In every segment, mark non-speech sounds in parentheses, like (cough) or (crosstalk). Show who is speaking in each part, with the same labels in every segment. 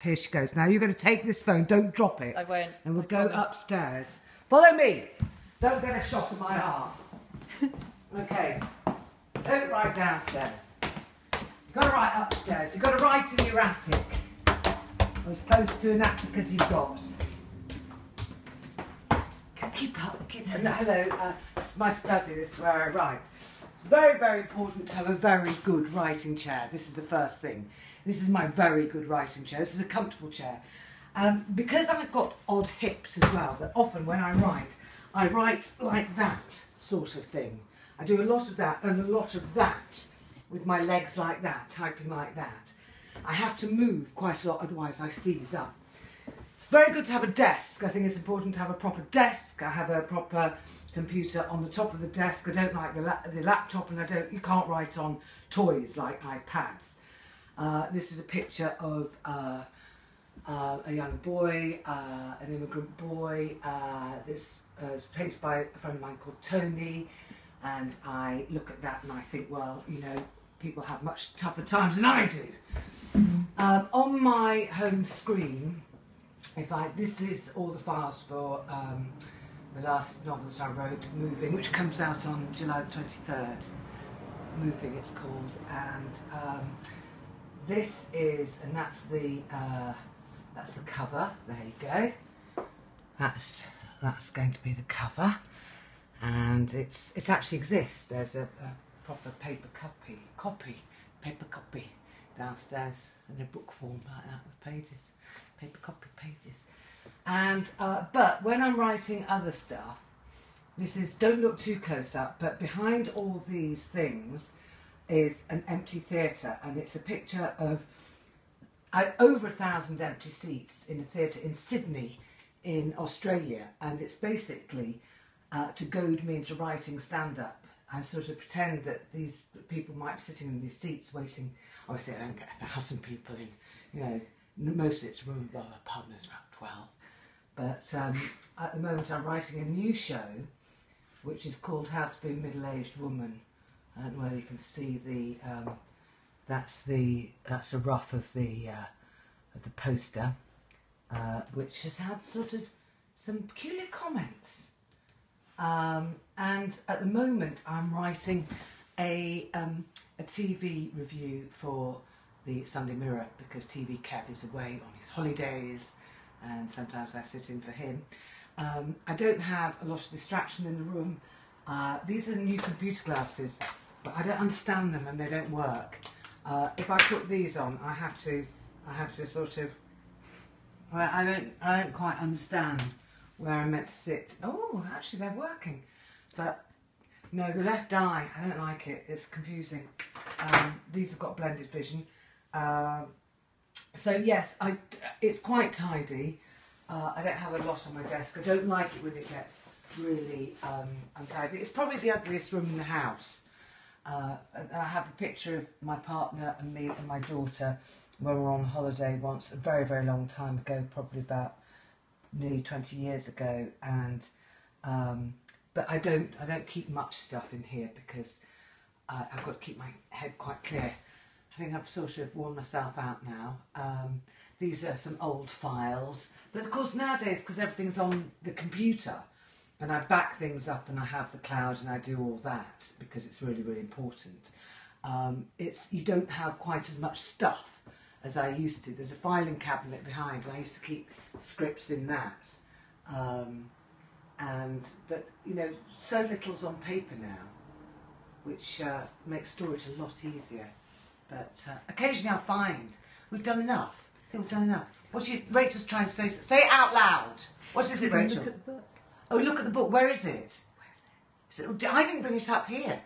Speaker 1: Here she goes. Now you're going to take this phone. Don't drop it.
Speaker 2: I won't.
Speaker 1: And we'll
Speaker 2: I
Speaker 1: go
Speaker 2: promise.
Speaker 1: upstairs. Follow me. Don't get a shot of my ass. (laughs) okay. Don't write downstairs. You've got to write upstairs. You've got to write in your attic. Or as close to an attic as you've got. Keep up. Keep up. Hello. Uh, this is my study. This is where I write. It's very, very important to have a very good writing chair. This is the first thing. This is my very good writing chair. This is a comfortable chair. Um, because I've got odd hips as well, that often when I write, I write like that sort of thing. I do a lot of that and a lot of that with my legs like that, typing like that. I have to move quite a lot, otherwise I seize up. It's very good to have a desk. I think it's important to have a proper desk. I have a proper computer on the top of the desk. I don't like the, la- the laptop, and I don't. You can't write on toys like iPads. Uh, this is a picture of uh, uh, a young boy, uh, an immigrant boy. Uh, this is painted by a friend of mine called Tony, and I look at that and I think, well, you know, people have much tougher times than I do. Um, on my home screen, if I this is all the files for um, the last novel that I wrote, Moving, which comes out on July the twenty third. Moving, it's called, and um, this is, and that's the uh, that's the cover. There you go. That's that's going to be the cover, and it's it actually exists. There's a, a proper paper copy, copy, paper copy downstairs in a book form like that with pages, paper copy pages. And uh, but when I'm writing other stuff, this is don't look too close up. But behind all these things is an empty theatre, and it's a picture of I, over a thousand empty seats in a theatre in Sydney, in Australia, and it's basically uh, to goad me into writing stand up. and sort of pretend that these people might be sitting in these seats waiting. Obviously, I don't get a thousand people in, you know, most of it's room, well, the pub is about 12. But um, at the moment, I'm writing a new show which is called How to Be a Middle Aged Woman. I don't know whether you can see the. Um, that's the that's a rough of the uh, of the poster, uh, which has had sort of some peculiar comments. Um, and at the moment, I'm writing a um, a TV review for the Sunday Mirror because TV Kev is away on his holidays, and sometimes I sit in for him. Um, I don't have a lot of distraction in the room. Uh, these are new computer glasses, but I don't understand them and they don't work. Uh, if I put these on, I have to, I have to sort of. I I don't, I don't quite understand where I'm meant to sit. Oh, actually, they're working, but no, the left eye, I don't like it. It's confusing. Um, these have got blended vision. Um, so yes, I, it's quite tidy. Uh, I don't have a lot on my desk. I don't like it when it gets really um, untidy. It's probably the ugliest room in the house. Uh, I have a picture of my partner and me and my daughter when we were on holiday once, a very, very long time ago, probably about nearly 20 years ago. And um, but I don't, I don't keep much stuff in here because uh, I've got to keep my head quite clear. I think I've sort of worn myself out now. Um, these are some old files, but of course nowadays, because everything's on the computer, and I back things up and I have the cloud and I do all that because it's really, really important. Um, it's you don't have quite as much stuff as I used to. There's a filing cabinet behind. and I used to keep scripts in that. Um, and but you know, so little's on paper now, which uh, makes storage a lot easier. But uh, occasionally I find we've done enough. We've done enough. What's you, Rachel's trying to say? Say it out loud. What is it, Rachel?
Speaker 2: Look at the book.
Speaker 1: Oh, look at the book. Where is it? Is it- I didn't bring it up here.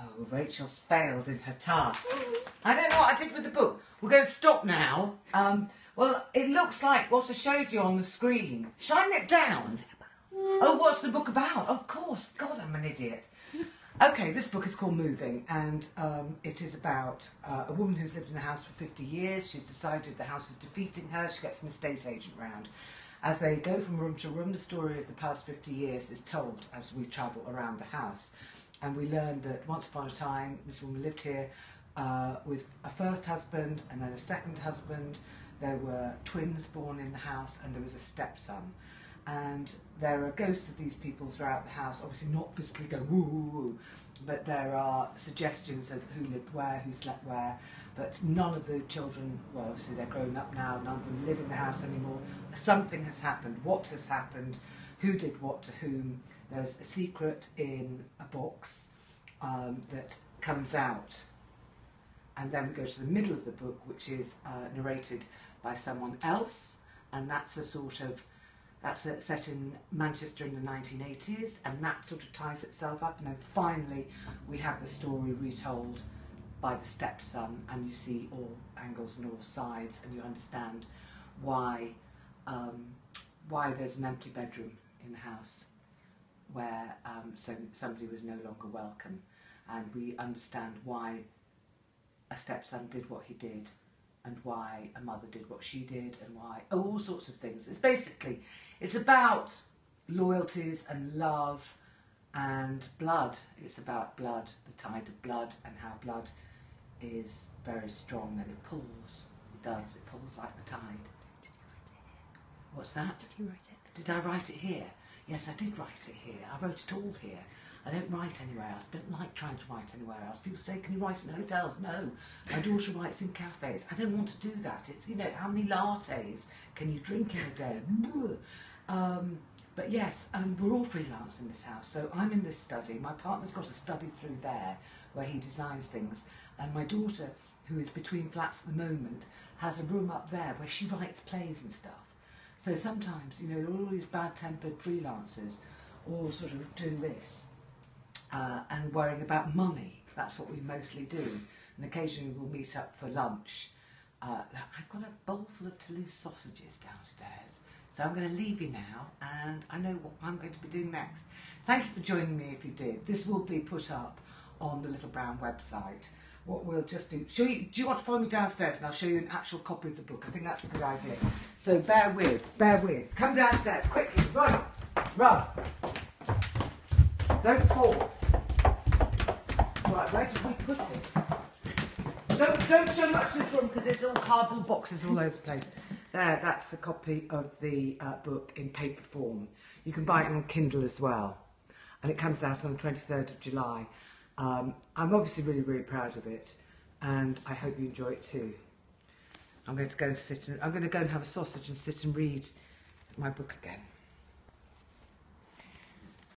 Speaker 1: Oh, Rachel's failed in her task. I don't know what I did with the book. We're going to stop now. Um, well, it looks like what I showed you on the screen. Shine it down. What's it about? oh, what's the book about? Of course. God, I'm an idiot. Okay, this book is called Moving, and um, it is about uh, a woman who's lived in a house for 50 years. She's decided the house is defeating her. She gets an estate agent round. As they go from room to room, the story of the past 50 years is told as we travel around the house. And we learn that once upon a time, this woman lived here uh, with a first husband and then a second husband. there were twins born in the house and there was a stepson. And there are ghosts of these people throughout the house, obviously not physically going woo woo woo, but there are suggestions of who lived where, who slept where. But none of the children, well, obviously they're grown up now, none of them live in the house anymore. Something has happened. What has happened? Who did what to whom? There's a secret in a box um, that comes out. And then we go to the middle of the book, which is uh, narrated by someone else, and that's a sort of that's set in Manchester in the 1980s, and that sort of ties itself up. And then finally, we have the story retold by the stepson, and you see all angles and all sides, and you understand why um, why there's an empty bedroom in the house where um, so somebody was no longer welcome, and we understand why a stepson did what he did and why a mother did what she did and why all sorts of things. It's basically it's about loyalties and love and blood. It's about blood, the tide of blood and how blood is very strong and it pulls. It does, it pulls like the tide.
Speaker 2: Did you write it here?
Speaker 1: What's that?
Speaker 2: Did you write it?
Speaker 1: Did I write it here? Yes, I did write it here. I wrote it all here. I don't write anywhere else. I don't like trying to write anywhere else. People say, can you write in hotels? No. My daughter writes in cafes. I don't want to do that. It's, you know, how many lattes can you drink in a day? Um, but yes, um, we're all freelance in this house. So I'm in this study. My partner's got a study through there where he designs things. And my daughter, who is between flats at the moment, has a room up there where she writes plays and stuff. So sometimes, you know, all these bad-tempered freelancers all sort of doing this uh, and worrying about money. That's what we mostly do. And occasionally we'll meet up for lunch. Uh, I've got a bowl full of Toulouse sausages downstairs. So I'm going to leave you now and I know what I'm going to be doing next. Thank you for joining me if you did. This will be put up on the Little Brown website. What we'll just do, show you, do you want to follow me downstairs and I'll show you an actual copy of the book. I think that's a good idea. So bear with, bear with. Come downstairs quickly, run, run. Don't fall. Right, where did we put it? Don't, don't show much this room because it's all cardboard boxes all over the place. There, that's a copy of the uh, book in paper form. You can buy it on Kindle as well. And it comes out on the 23rd of July. Um, I'm obviously really, really proud of it. And I hope you enjoy it too. I'm going to go and sit and, I'm going to go and have a sausage and sit and read my book again.